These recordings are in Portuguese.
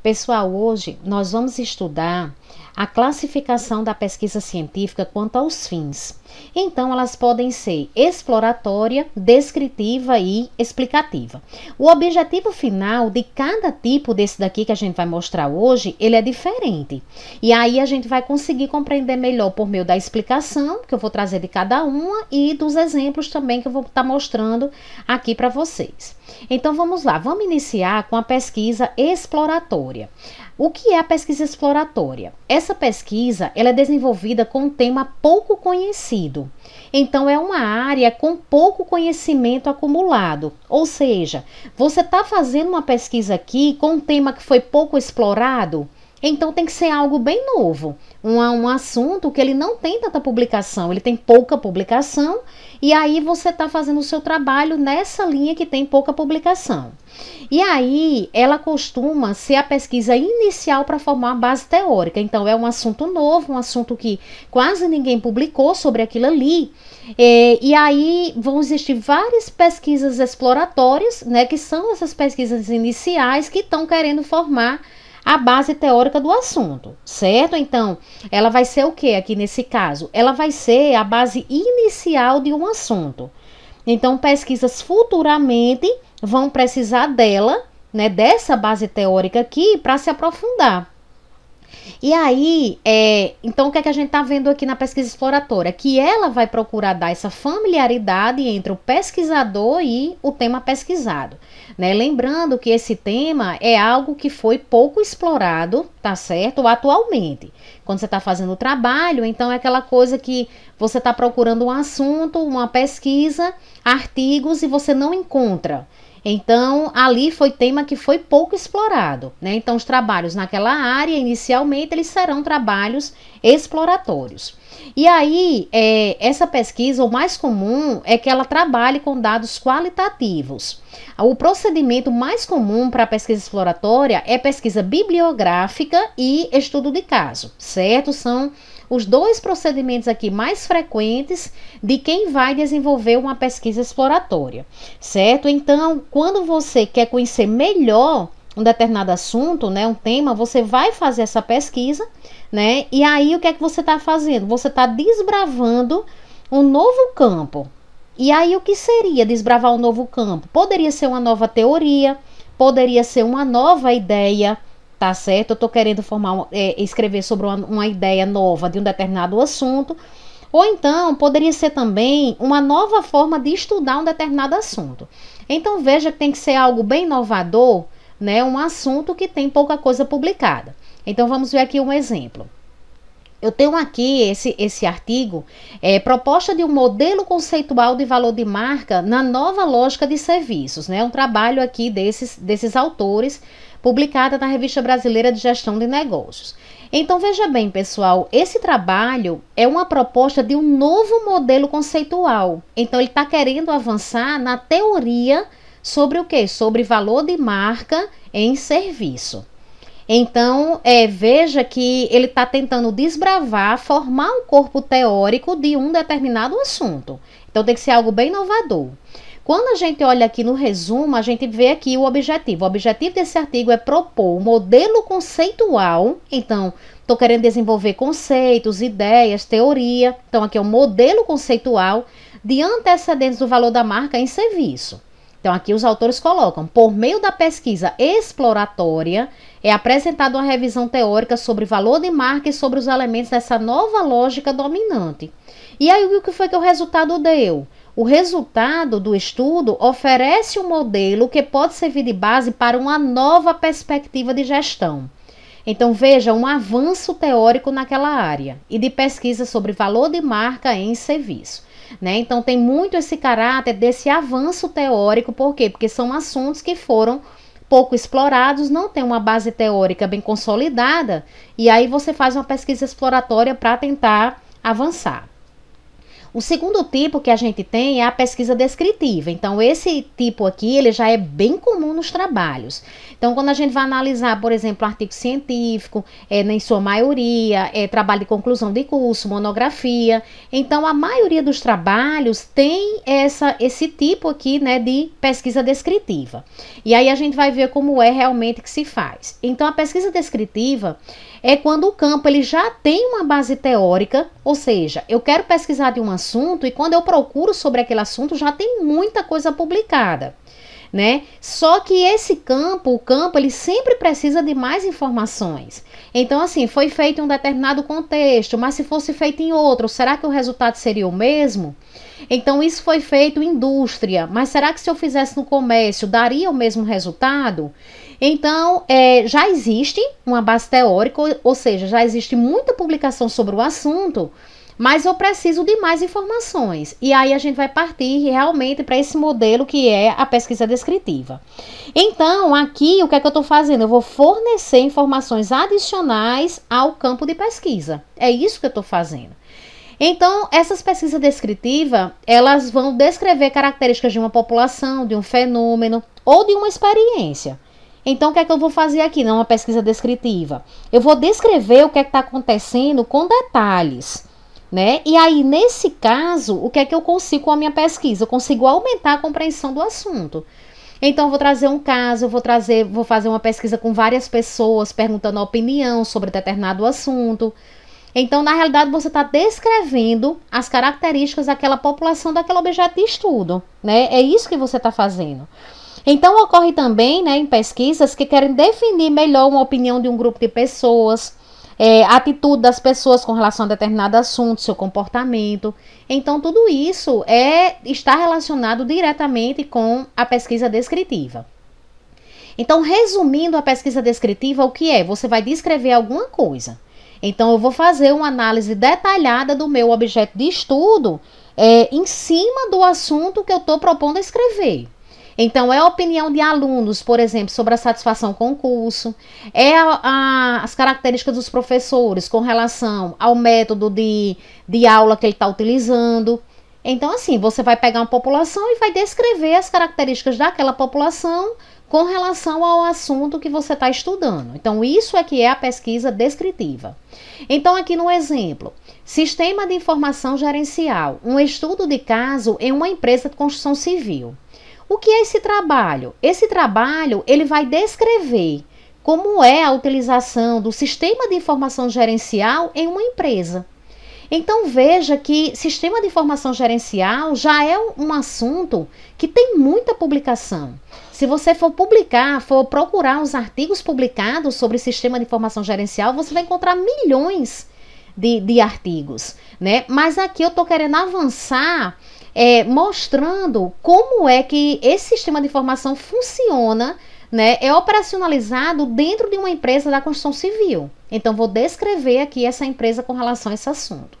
Pessoal, hoje nós vamos estudar a classificação da pesquisa científica quanto aos fins. Então, elas podem ser exploratória, descritiva e explicativa. O objetivo final de cada tipo desse daqui que a gente vai mostrar hoje, ele é diferente. E aí a gente vai conseguir compreender melhor por meio da explicação que eu vou trazer de cada uma e dos exemplos também que eu vou estar mostrando aqui para vocês. Então, vamos lá, vamos iniciar com a pesquisa exploratória. O que é a pesquisa exploratória? Essa pesquisa ela é desenvolvida com um tema pouco conhecido. Então, é uma área com pouco conhecimento acumulado. Ou seja, você está fazendo uma pesquisa aqui com um tema que foi pouco explorado, então tem que ser algo bem novo, um, um assunto que ele não tem tanta publicação, ele tem pouca publicação, e aí você está fazendo o seu trabalho nessa linha que tem pouca publicação. E aí ela costuma ser a pesquisa inicial para formar uma base teórica. Então é um assunto novo, um assunto que quase ninguém publicou sobre aquilo ali. É, e aí vão existir várias pesquisas exploratórias, né, que são essas pesquisas iniciais que estão querendo formar a base teórica do assunto, certo? Então, ela vai ser o que aqui nesse caso? Ela vai ser a base inicial de um assunto. Então, pesquisas futuramente vão precisar dela, né, dessa base teórica aqui, para se aprofundar. E aí, é, então o que, é que a gente está vendo aqui na pesquisa exploratória? Que ela vai procurar dar essa familiaridade entre o pesquisador e o tema pesquisado. Né? Lembrando que esse tema é algo que foi pouco explorado, tá certo? Atualmente. Quando você está fazendo o trabalho, então é aquela coisa que você está procurando um assunto, uma pesquisa, artigos e você não encontra. Então, ali foi tema que foi pouco explorado, né? Então, os trabalhos naquela área, inicialmente, eles serão trabalhos exploratórios. E aí, é, essa pesquisa, o mais comum é que ela trabalhe com dados qualitativos. O procedimento mais comum para pesquisa exploratória é pesquisa bibliográfica e estudo de caso, certo? São os dois procedimentos aqui mais frequentes de quem vai desenvolver uma pesquisa exploratória, certo? Então, quando você quer conhecer melhor um determinado assunto, né, um tema, você vai fazer essa pesquisa, né? E aí o que é que você está fazendo? Você está desbravando um novo campo. E aí o que seria desbravar um novo campo? Poderia ser uma nova teoria, poderia ser uma nova ideia, tá certo? Eu estou querendo formar, é, escrever sobre uma, uma ideia nova de um determinado assunto. Ou então poderia ser também uma nova forma de estudar um determinado assunto. Então veja que tem que ser algo bem inovador, né? Um assunto que tem pouca coisa publicada. Então vamos ver aqui um exemplo. Eu tenho aqui esse, esse artigo, é, proposta de um modelo conceitual de valor de marca na nova lógica de serviços, né? Um trabalho aqui desses, desses autores publicada na Revista Brasileira de Gestão de Negócios. Então veja bem, pessoal, esse trabalho é uma proposta de um novo modelo conceitual. Então ele está querendo avançar na teoria sobre o que? Sobre valor de marca em serviço. Então, é, veja que ele está tentando desbravar, formar um corpo teórico de um determinado assunto. Então, tem que ser algo bem inovador. Quando a gente olha aqui no resumo, a gente vê aqui o objetivo. O objetivo desse artigo é propor um modelo conceitual. Então, estou querendo desenvolver conceitos, ideias, teoria. Então, aqui é um modelo conceitual de antecedentes do valor da marca em serviço. Então, aqui os autores colocam: por meio da pesquisa exploratória, é apresentada uma revisão teórica sobre valor de marca e sobre os elementos dessa nova lógica dominante. E aí, o que foi que o resultado deu? O resultado do estudo oferece um modelo que pode servir de base para uma nova perspectiva de gestão. Então, veja um avanço teórico naquela área e de pesquisa sobre valor de marca em serviço. Né? Então, tem muito esse caráter desse avanço teórico, por quê? Porque são assuntos que foram pouco explorados, não tem uma base teórica bem consolidada, e aí você faz uma pesquisa exploratória para tentar avançar. O segundo tipo que a gente tem é a pesquisa descritiva. Então, esse tipo aqui, ele já é bem comum nos trabalhos. Então, quando a gente vai analisar, por exemplo, artigo científico, é, em sua maioria, é, trabalho de conclusão de curso, monografia. Então, a maioria dos trabalhos tem essa, esse tipo aqui, né, de pesquisa descritiva. E aí a gente vai ver como é realmente que se faz. Então, a pesquisa descritiva é quando o campo ele já tem uma base teórica, ou seja, eu quero pesquisar de um assunto e quando eu procuro sobre aquele assunto já tem muita coisa publicada. Né? Só que esse campo, o campo, ele sempre precisa de mais informações. Então, assim, foi feito em um determinado contexto, mas se fosse feito em outro, será que o resultado seria o mesmo? Então, isso foi feito em indústria, mas será que se eu fizesse no comércio, daria o mesmo resultado? Então, é, já existe uma base teórica, ou seja, já existe muita publicação sobre o assunto, mas eu preciso de mais informações. E aí a gente vai partir realmente para esse modelo que é a pesquisa descritiva. Então, aqui o que é que eu estou fazendo? Eu vou fornecer informações adicionais ao campo de pesquisa. É isso que eu estou fazendo. Então, essas pesquisas descritivas, elas vão descrever características de uma população, de um fenômeno ou de uma experiência. Então, o que é que eu vou fazer aqui? Não é uma pesquisa descritiva. Eu vou descrever o que é que está acontecendo com detalhes. Né? E aí, nesse caso, o que é que eu consigo com a minha pesquisa? Eu consigo aumentar a compreensão do assunto. Então, eu vou trazer um caso, eu vou trazer, vou fazer uma pesquisa com várias pessoas, perguntando a opinião sobre determinado assunto. Então, na realidade, você está descrevendo as características daquela população, daquele objeto de estudo, né? É isso que você está fazendo. Então, ocorre também, né, em pesquisas que querem definir melhor uma opinião de um grupo de pessoas, é, atitude das pessoas com relação a determinado assunto, seu comportamento. Então, tudo isso é está relacionado diretamente com a pesquisa descritiva. Então, resumindo a pesquisa descritiva, o que é? Você vai descrever alguma coisa. Então, eu vou fazer uma análise detalhada do meu objeto de estudo é, em cima do assunto que eu estou propondo escrever. Então, é a opinião de alunos, por exemplo, sobre a satisfação com o curso, é a, a, as características dos professores com relação ao método de, de aula que ele está utilizando. Então, assim, você vai pegar uma população e vai descrever as características daquela população com relação ao assunto que você está estudando. Então, isso é que é a pesquisa descritiva. Então, aqui no exemplo, Sistema de Informação Gerencial, um estudo de caso em uma empresa de construção civil. O que é esse trabalho? Esse trabalho ele vai descrever como é a utilização do sistema de informação gerencial em uma empresa. Então veja que sistema de informação gerencial já é um assunto que tem muita publicação. Se você for publicar, for procurar os artigos publicados sobre sistema de informação gerencial, você vai encontrar milhões de, de artigos, né? Mas aqui eu estou querendo avançar é, mostrando como é que esse sistema de informação funciona, né, é operacionalizado dentro de uma empresa da construção civil. Então, vou descrever aqui essa empresa com relação a esse assunto.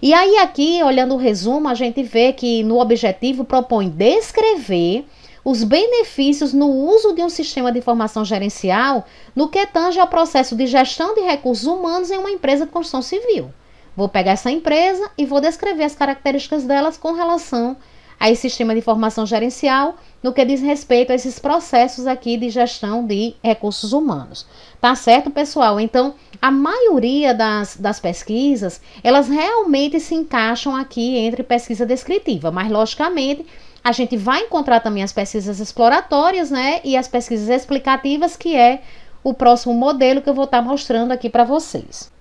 E aí, aqui, olhando o resumo, a gente vê que no objetivo propõe descrever os benefícios no uso de um sistema de informação gerencial no que tange ao processo de gestão de recursos humanos em uma empresa de construção civil. Vou pegar essa empresa e vou descrever as características delas com relação a esse sistema de informação gerencial no que diz respeito a esses processos aqui de gestão de recursos humanos. Tá certo, pessoal? Então, a maioria das, das pesquisas, elas realmente se encaixam aqui entre pesquisa descritiva, mas logicamente a gente vai encontrar também as pesquisas exploratórias, né, e as pesquisas explicativas, que é o próximo modelo que eu vou estar mostrando aqui para vocês.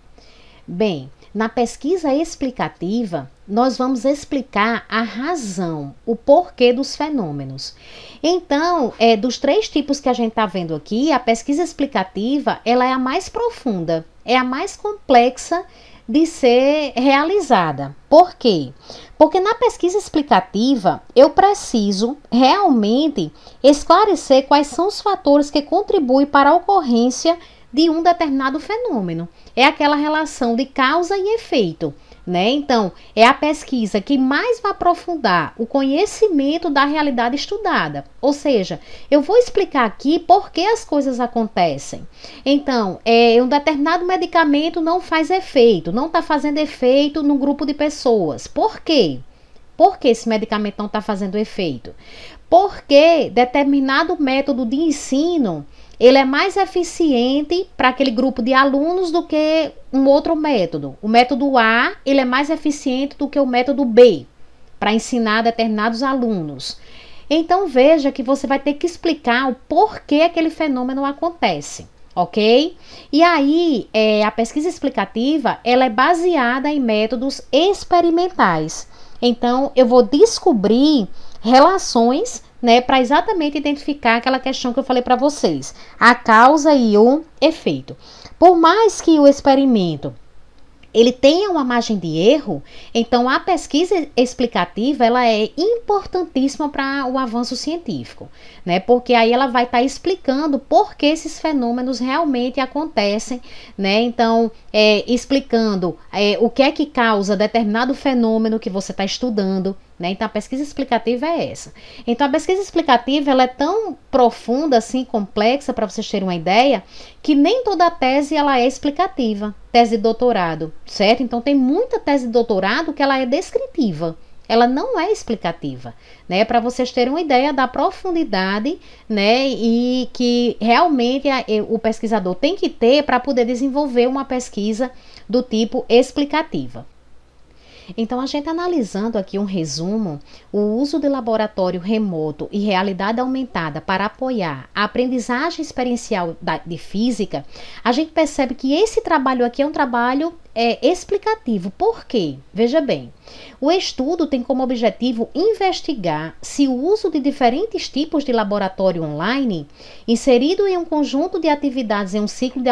Bem, na pesquisa explicativa, nós vamos explicar a razão, o porquê dos fenômenos. Então, é, dos três tipos que a gente está vendo aqui, a pesquisa explicativa ela é a mais profunda, é a mais complexa de ser realizada. Por quê? Porque na pesquisa explicativa eu preciso realmente esclarecer quais são os fatores que contribuem para a ocorrência de um determinado fenômeno. É aquela relação de causa e efeito. Né? Então, é a pesquisa que mais vai aprofundar o conhecimento da realidade estudada. Ou seja, eu vou explicar aqui por que as coisas acontecem. Então, é, um determinado medicamento não faz efeito, não está fazendo efeito no grupo de pessoas. Por quê? Por que esse medicamento não está fazendo efeito? Porque determinado método de ensino ele é mais eficiente para aquele grupo de alunos do que um outro método. O método A ele é mais eficiente do que o método B para ensinar determinados alunos. Então veja que você vai ter que explicar o porquê aquele fenômeno acontece, ok? E aí é, a pesquisa explicativa ela é baseada em métodos experimentais. Então eu vou descobrir relações né, para exatamente identificar aquela questão que eu falei para vocês, a causa e o efeito. Por mais que o experimento ele tenha uma margem de erro, então a pesquisa explicativa ela é importantíssima para o avanço científico, né? Porque aí ela vai estar tá explicando por que esses fenômenos realmente acontecem, né? Então, é, explicando é, o que é que causa determinado fenômeno que você está estudando, né? Então a pesquisa explicativa é essa. Então a pesquisa explicativa ela é tão profunda, assim, complexa, para vocês terem uma ideia, que nem toda tese ela é explicativa, tese de doutorado, certo? Então tem muita tese de doutorado que ela é descritiva. Ela não é explicativa, né? Para vocês terem uma ideia da profundidade, né? E que realmente a, o pesquisador tem que ter para poder desenvolver uma pesquisa do tipo explicativa. Então, a gente analisando aqui um resumo, o uso de laboratório remoto e realidade aumentada para apoiar a aprendizagem experiencial da, de física, a gente percebe que esse trabalho aqui é um trabalho é, explicativo. Por quê? Veja bem, o estudo tem como objetivo investigar se o uso de diferentes tipos de laboratório online, inserido em um conjunto de atividades em um ciclo de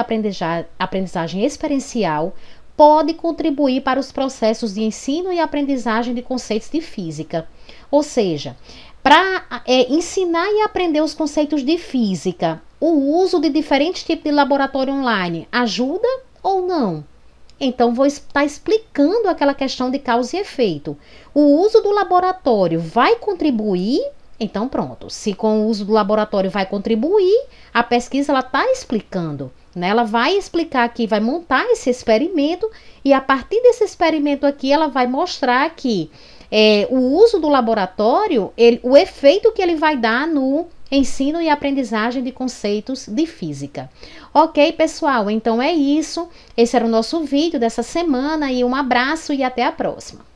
aprendizagem experiencial, pode contribuir para os processos de ensino e aprendizagem de conceitos de física. Ou seja, para é, ensinar e aprender os conceitos de física, o uso de diferentes tipos de laboratório online ajuda ou não? Então, vou estar explicando aquela questão de causa e efeito. O uso do laboratório vai contribuir? Então, pronto. Se com o uso do laboratório vai contribuir, a pesquisa está explicando. Né? Ela vai explicar aqui, vai montar esse experimento e a partir desse experimento aqui, ela vai mostrar que é, o uso do laboratório, ele, o efeito que ele vai dar no ensino e aprendizagem de conceitos de física. Ok, pessoal? Então é isso. Esse era o nosso vídeo dessa semana e um abraço e até a próxima.